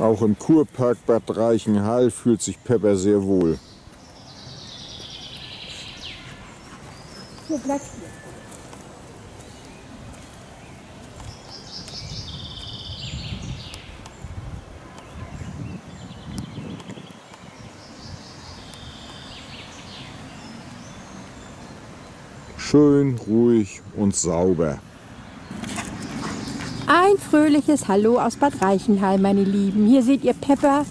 Auch im Kurpark Bad Reichenhall fühlt sich Pepper sehr wohl. Hier bleibt hier. Schön, ruhig und sauber. Fröhliches Hallo aus Bad Reichenhall, meine Lieben. Hier seht ihr Pepper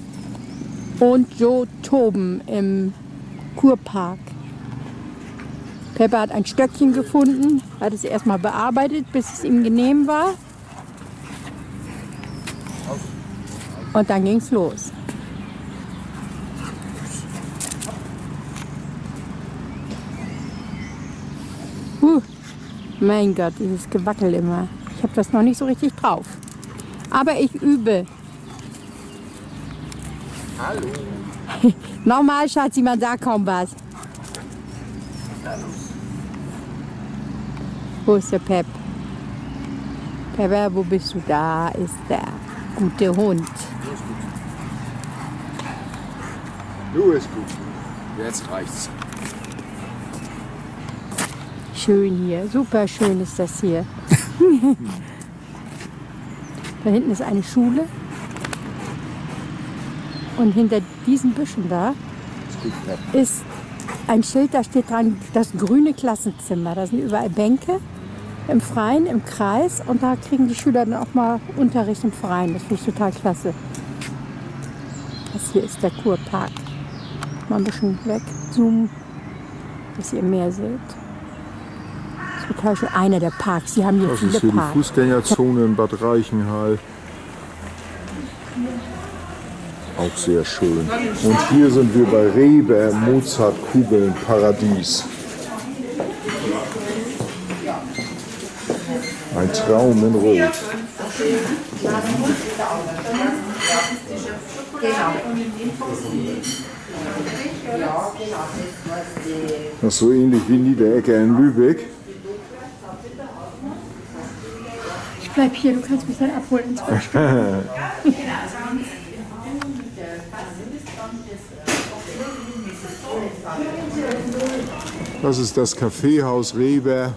und Joe toben im Kurpark. Pepper hat ein Stöckchen gefunden, hat es erstmal bearbeitet, bis es ihm genehm war. Und dann ging's los. Huh, mein Gott, dieses Gewackel immer. Ich habe das noch nicht so richtig drauf. Aber ich übe. Hallo. Nochmal, Schatzi, man sagt kaum was. Wo ist der Pep? Pepper, wo bist du? Da ist der gute Hund. Du ist gut. Jetzt reicht's. Schön hier, super schön ist das hier. Da hinten ist eine Schule. Und hinter diesen Büschen da Ist ein Schild, da steht dran, das grüne Klassenzimmer. Da sind überall Bänke im Freien, im Kreis und da kriegen die Schüler dann auch mal Unterricht im Freien. Das finde ich total klasse. Das hier ist der Kurpark. Mal ein bisschen wegzoomen, dass ihr mehr seht. Das ist total schön. Einer der Parks. Sie haben hier Das viele ist hier die Parks. Fußgängerzone in Bad Reichenhall. Auch sehr schön. Und hier sind wir bei Reber Mozart Kugeln Paradies. Ein Traum in Rot. Das ist so ähnlich wie Niederegger in Lübeck. Ich bleib hier, du kannst mich dann abholen ins Busch. Das ist das Kaffeehaus Reber.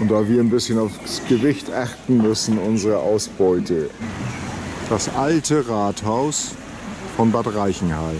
Und da wir ein bisschen aufs Gewicht achten müssen, unsere Ausbeute. Das alte Rathaus von Bad Reichenhall.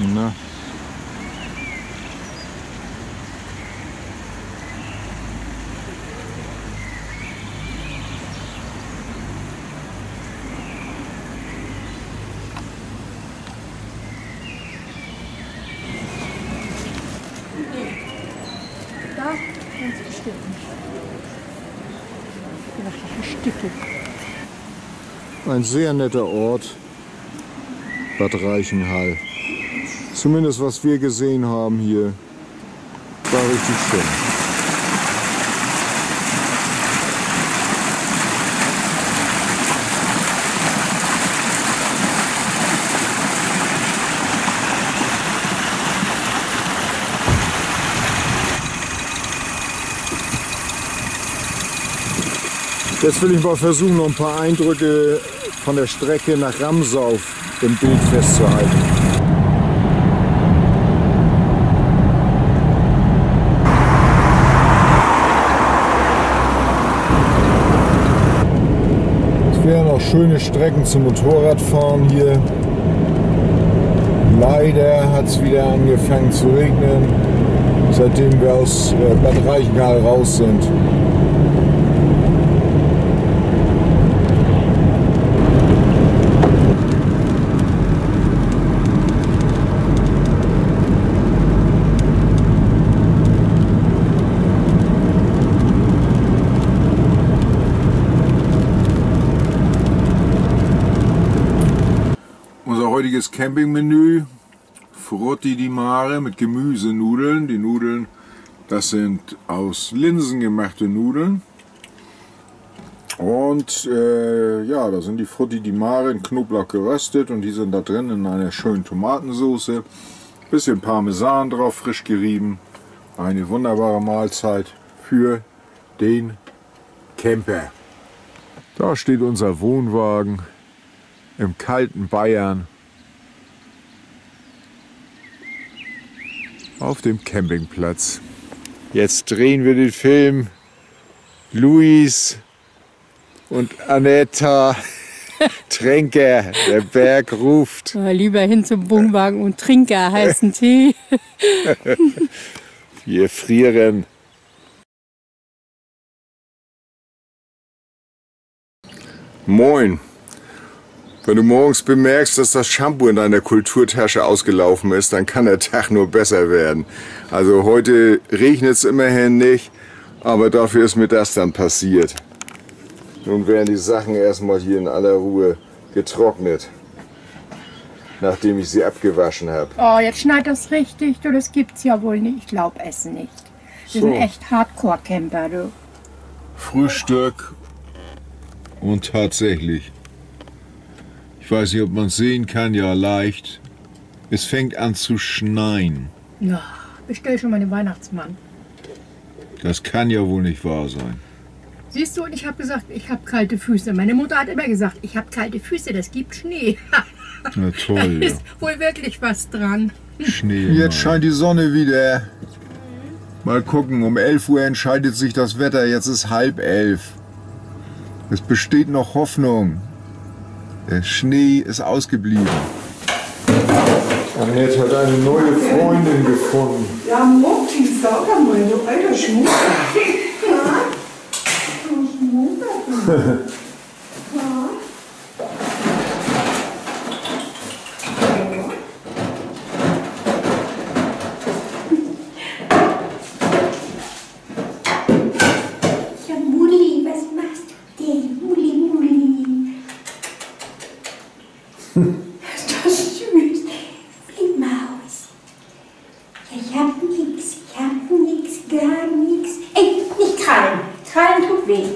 Na, Da ganz bestimmt nicht. Ein sehr netter Ort. Bad Reichenhall. Zumindest was wir gesehen haben hier, war richtig schön. Jetzt will ich mal versuchen, noch ein paar Eindrücke von der Strecke nach Ramsauf im Bild festzuhalten. Es wären auch schöne Strecken zum Motorradfahren hier. Leider hat es wieder angefangen zu regnen, seitdem wir aus äh, Bad Reichenhall raus sind. Heutiges Campingmenü. Frutti di Mare mit Gemüsenudeln. Die Nudeln, das sind aus Linsen gemachte Nudeln. Und äh, ja, da sind die Frutti di Mare in Knoblauch geröstet und die sind da drin in einer schönen Tomatensauce. Bisschen Parmesan drauf, frisch gerieben. Eine wunderbare Mahlzeit für den Camper. Da steht unser Wohnwagen im kalten Bayern auf dem Campingplatz. Jetzt drehen wir den Film Luis und Anetta Tränker. Der Berg ruft. Lieber hin zum Wohnwagen und Trinker heißen Tee. Wir frieren. Moin. Wenn du morgens bemerkst, dass das Shampoo in deiner Kulturtasche ausgelaufen ist, dann kann der Tag nur besser werden. Also heute regnet es immerhin nicht, aber dafür ist mir das dann passiert. Nun werden die Sachen erstmal hier in aller Ruhe getrocknet, nachdem ich sie abgewaschen habe. Oh, jetzt schneit das richtig. Du, das gibt's ja wohl nicht. Ich glaub es nicht. Wir So. sind echt Hardcore-Camper, du. Frühstück und tatsächlich. Ich weiß nicht, ob man es sehen kann, ja leicht. Es fängt an zu schneien. Ja, bestell schon mal den Weihnachtsmann. Das kann ja wohl nicht wahr sein. Siehst du, und ich habe gesagt, ich habe kalte Füße. Meine Mutter hat immer gesagt, ich habe kalte Füße, das gibt Schnee. Na toll, ja. Ist wohl wirklich was dran. Schnee. Jetzt scheint die Sonne wieder. Mal gucken, um 11 Uhr entscheidet sich das Wetter, jetzt ist halb elf. Es besteht noch Hoffnung. Der Schnee ist ausgeblieben. Annette hat eine neue Freundin gefunden. Ja, Mutti, sag mal, du alter Schmuck. Ja, Ist das süß? Die Maus. Ja, ich hab nix, ich hab nix, gar nix. Ey, nicht krallen. Krallen tut weh.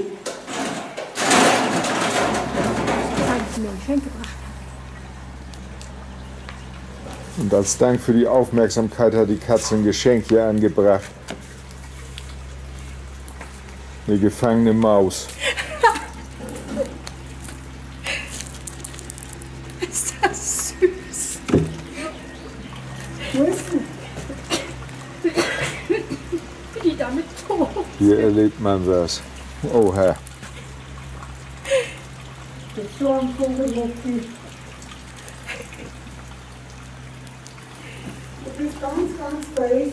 Und als Dank für die Aufmerksamkeit hat die Katze ein Geschenk hier angebracht. Eine gefangene Maus. Ist das süß. Die damit tot. Hier erlebt man das. Oh Herr. Du bist ganz, ganz böse.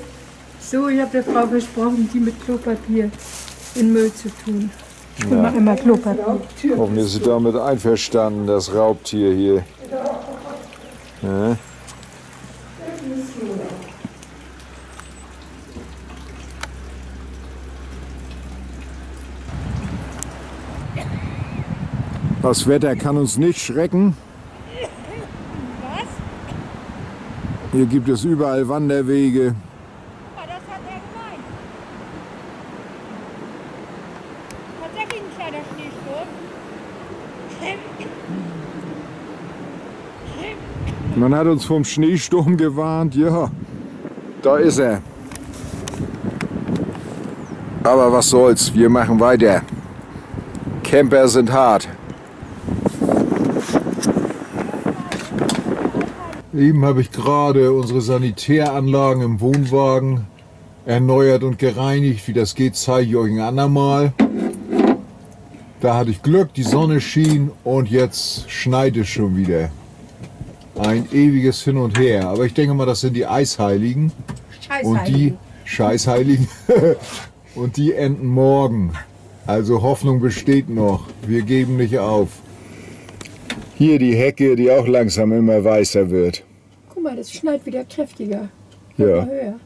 So, ich habe der Frau versprochen, die mit Klopapier in Müll zu tun. Ich mal immer Klopapier. Hoffentlich ist sie damit einverstanden, das Raubtier hier. Ja. Das Wetter kann uns nicht schrecken. Hier gibt es überall Wanderwege. Ah, das hat er gemeint. Tatsächlich ein kleiner Schneesturm. Man hat uns vom Schneesturm gewarnt. Ja, da ist er. Aber was soll's, wir machen weiter. Camper sind hart. Eben habe ich gerade unsere Sanitäranlagen im Wohnwagen erneuert und gereinigt. Wie das geht, zeige ich euch ein andermal. Da hatte ich Glück, die Sonne schien und jetzt schneit es schon wieder. Ein ewiges Hin und Her. Aber ich denke mal, das sind die Eisheiligen. Und die Scheißheiligen. und die enden morgen. Also Hoffnung besteht noch. Wir geben nicht auf. Hier die Hecke, die auch langsam immer weißer wird. Guck mal, das schneit wieder kräftiger. Ja. Immer höher.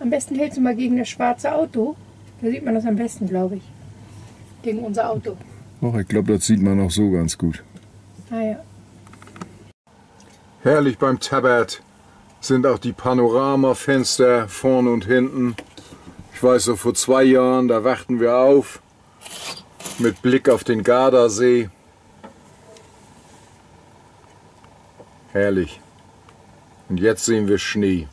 Am besten hältst du mal gegen das schwarze Auto. Da sieht man das am besten, glaube ich. Gegen unser Auto. Och, ich glaube, das sieht man auch so ganz gut. Ah ja. Herrlich beim Tabat sind auch die Panoramafenster vorn und hinten. Ich weiß so, vor zwei Jahren, da wachten wir auf mit Blick auf den Gardasee. Herrlich. Und jetzt sehen wir Schnee.